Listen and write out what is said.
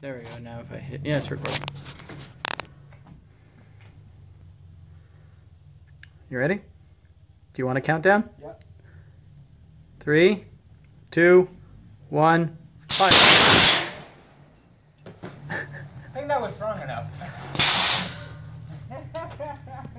There we go. Now if I hit, yeah, it's recording. You ready? Do you want to count down? Yep. Three, two, one, five. I think that was strong enough.